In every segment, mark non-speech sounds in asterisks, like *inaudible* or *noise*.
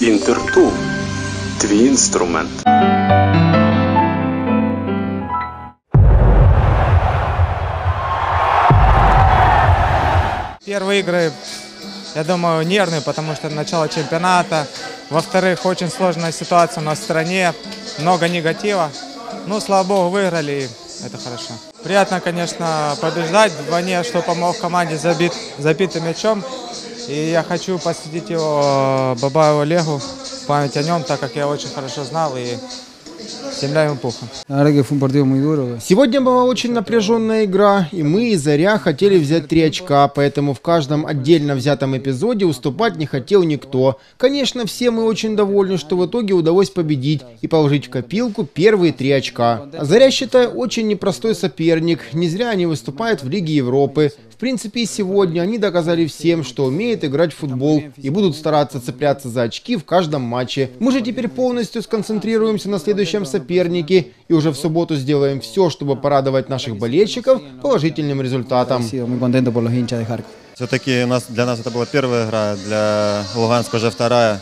Інтертул твій інструмент. Первые игры, я думаю, нервные, потому что начало чемпионата. Во-вторых, очень сложная ситуация у нас в стране, много негатива. Ну, слава богу, выиграли, и это хорошо. Приятно, конечно, побеждать вдвойне, что помог команде забит, забитым мячом. И я хочу посвятить его Бабаеву Олегу память о нем, так как я очень хорошо знал, и земля ему duro. Сегодня была очень напряженная игра, и мы и Заря хотели взять три очка, поэтому в каждом отдельно взятом эпизоде уступать не хотел никто. Конечно, все мы очень довольны, что в итоге удалось победить и положить в копилку первые три очка. А Заря, считаю, очень непростой соперник, не зря они выступают в Лиге Европы. В принципе, и сегодня они доказали всем, что умеют играть в футбол и будут стараться цепляться за очки в каждом матче. Мы же теперь полностью сконцентрируемся на следующем сопернике и уже в субботу сделаем все, чтобы порадовать наших болельщиков положительным результатом. Все-таки у нас, для нас это была первая игра, для Луганска уже вторая.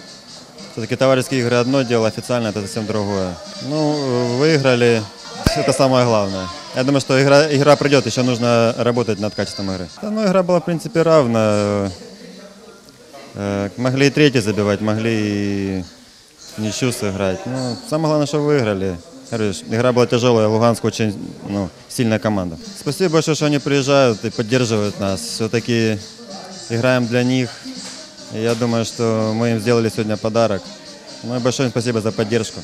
Все-таки товарищеские игры одно дело, официально это совсем другое. Ну, выиграли, *laughs* это самое главное. Я думаю, что игра, игра придет, еще нужно работать над качеством игры. Да, ну, игра была, в принципе, равна. Э, Могли и третий забивать, могли и ничью сыграть. Ну, самое главное, что выиграли. Игра была тяжелая, Луганск очень ну, сильная команда. Спасибо большое, что они приезжают и поддерживают нас. Все-таки играем для них. Я думаю, что мы им сделали сегодня подарок. Ну и большое спасибо за поддержку.